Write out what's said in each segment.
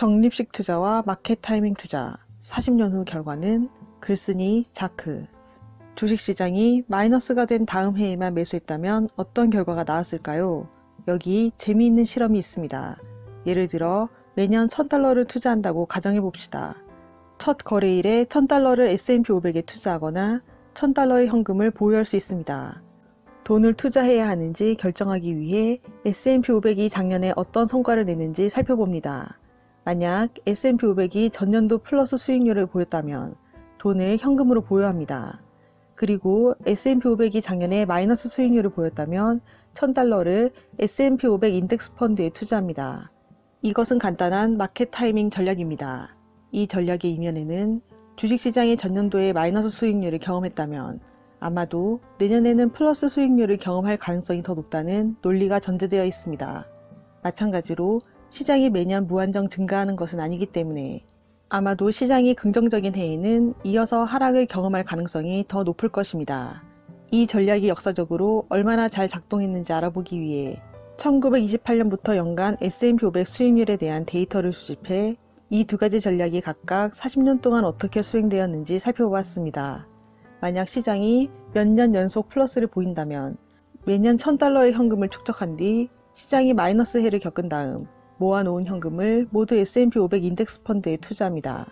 적립식 투자와 마켓 타이밍 투자 40년 후 결과는 글쓴이 자크 주식시장이 마이너스가 된 다음 해에만 매수했다면 어떤 결과가 나왔을까요? 여기 재미있는 실험이 있습니다. 예를 들어 매년 1000달러를 투자한다고 가정해 봅시다. 첫 거래일에 1000달러를 S&P 500에 투자하거나 1000달러의 현금을 보유할 수 있습니다. 돈을 투자해야 하는지 결정하기 위해 S&P 500이 작년에 어떤 성과를 냈는지 살펴봅니다. 만약 S&P 500이 전년도 플러스 수익률을 보였다면 돈을 현금으로 보유합니다. 그리고 S&P 500이 작년에 마이너스 수익률을 보였다면 1000달러를 S&P 500 인덱스 펀드에 투자합니다. 이것은 간단한 마켓 타이밍 전략입니다. 이 전략의 이면에는 주식시장이 전년도에 마이너스 수익률을 경험했다면 아마도 내년에는 플러스 수익률을 경험할 가능성이 더 높다는 논리가 전제되어 있습니다. 마찬가지로 시장이 매년 무한정 증가하는 것은 아니기 때문에 아마도 시장이 긍정적인 해에는 이어서 하락을 경험할 가능성이 더 높을 것입니다. 이 전략이 역사적으로 얼마나 잘 작동했는지 알아보기 위해 1928년부터 연간 S&P 500 수익률에 대한 데이터를 수집해 이 두 가지 전략이 각각 40년 동안 어떻게 수행되었는지 살펴보았습니다. 만약 시장이 몇 년 연속 플러스를 보인다면 매년 1000달러의 현금을 축적한 뒤 시장이 마이너스 해를 겪은 다음 모아놓은 현금을 모두 S&P 500 인덱스 펀드에 투자합니다.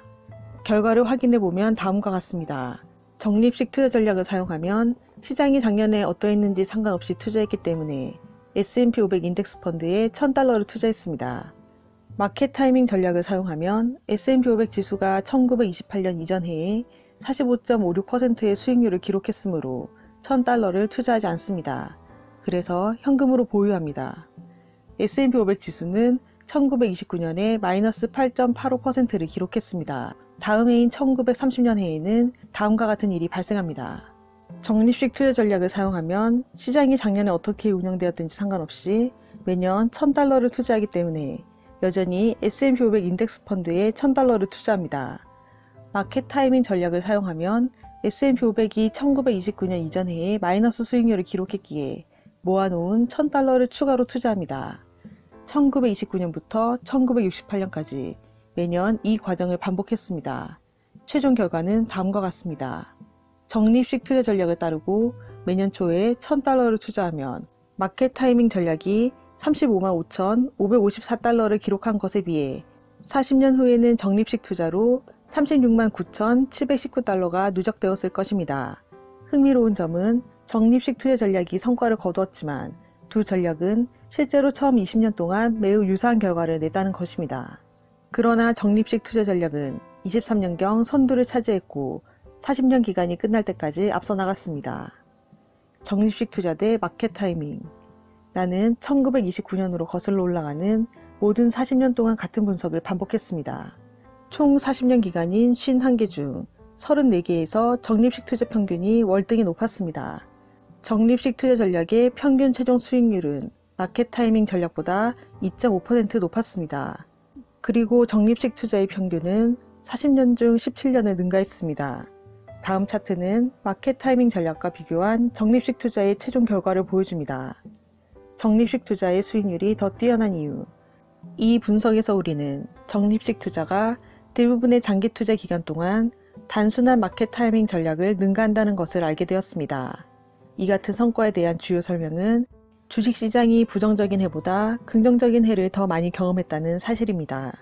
결과를 확인해 보면 다음과 같습니다. 적립식 투자 전략을 사용하면 시장이 작년에 어떠했는지 상관없이 투자했기 때문에 S&P 500 인덱스 펀드에 1000달러를 투자했습니다. market timing 전략을 사용하면 S&P 500 지수가 1928년 이전 해에 45.56%의 수익률을 기록했으므로 1000달러를 투자하지 않습니다. 그래서 현금으로 보유합니다. S&P 500 지수는 1929년에 마이너스 8.85%를 기록했습니다. 다음 해인 1930년 해에는 다음과 같은 일이 발생합니다. 적립식 투자 전략을 사용하면 시장이 작년에 어떻게 운영되었든지 상관없이 매년 1000달러를 투자하기 때문에 여전히 S&P 500 인덱스 펀드에 1000달러를 투자합니다. 마켓 타이밍 전략을 사용하면 S&P 500이 1929년 이전 해에 마이너스 수익률을 기록했기에 모아놓은 1000달러를 추가로 투자합니다. 1929년부터 1968년까지 매년 이 과정을 반복했습니다. 최종 결과는 다음과 같습니다. 적립식 투자 전략을 따르고 매년 초에 1000달러를 투자하면 마켓 타이밍 전략이 35만 5,554달러를 기록한 것에 비해 40년 후에는 적립식 투자로 36만 9,719달러가 누적되었을 것입니다. 흥미로운 점은 적립식 투자 전략이 성과를 거두었지만 두 전략은 실제로 처음 20년 동안 매우 유사한 결과를 냈다는 것입니다. 그러나 적립식 투자 전략은 23년경 선두를 차지했고 40년 기간이 끝날 때까지 앞서 나갔습니다. 적립식 투자 대 마켓 타이밍 나는 1929년으로 거슬러 올라가는 모든 40년 동안 같은 분석을 반복했습니다. 총 40년 기간인 51개 중 34개에서 적립식 투자 평균이 월등히 높았습니다. 적립식 투자 전략의 평균 최종 수익률은 마켓 타이밍 전략보다 2.5% 높았습니다. 그리고 적립식 투자의 평균은 40년 중 17년을 능가했습니다. 다음 차트는 마켓 타이밍 전략과 비교한 적립식 투자의 최종 결과를 보여줍니다. 적립식 투자의 수익률이 더 뛰어난 이유 이 분석에서 우리는 적립식 투자가 대부분의 장기 투자 기간 동안 단순한 마켓 타이밍 전략을 능가한다는 것을 알게 되었습니다. 이 같은 성과에 대한 주요 설명은 주식시장이 부정적인 해보다 긍정적인 해를 더 많이 경험했다는 사실입니다.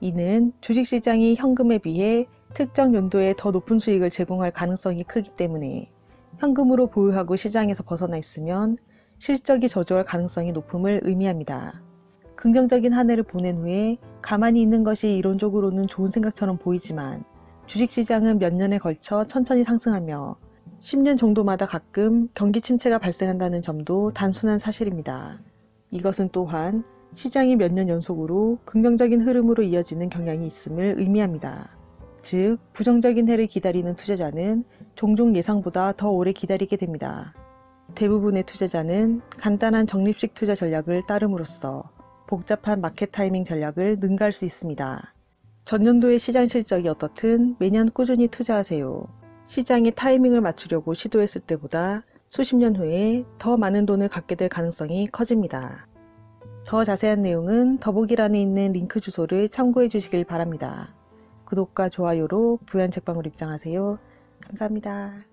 이는 주식시장이 현금에 비해 특정 연도에 더 높은 수익을 제공할 가능성이 크기 때문에 현금으로 보유하고 시장에서 벗어나 있으면 실적이 저조할 가능성이 높음을 의미합니다. 긍정적인 한 해를 보낸 후에 가만히 있는 것이 이론적으로는 좋은 생각처럼 보이지만 주식시장은 몇 년에 걸쳐 천천히 상승하며 10년 정도마다 가끔 경기 침체가 발생한다는 점도 단순한 사실입니다. 이것은 또한 시장이 몇 년 연속으로 긍정적인 흐름으로 이어지는 경향이 있음을 의미합니다. 즉, 부정적인 해를 기다리는 투자자는 종종 예상보다 더 오래 기다리게 됩니다. 대부분의 투자자는 간단한 적립식 투자 전략을 따름으로써 복잡한 마켓 타이밍 전략을 능가할 수 있습니다. 전년도의 시장 실적이 어떻든 매년 꾸준히 투자하세요. 시장의 타이밍을 맞추려고 시도했을 때보다 수십 년 후에 더 많은 돈을 갖게 될 가능성이 커집니다. 더 자세한 내용은 더보기란에 있는 링크 주소를 참고해 주시길 바랍니다. 구독과 좋아요로 부연 책방으로 입장하세요. 감사합니다.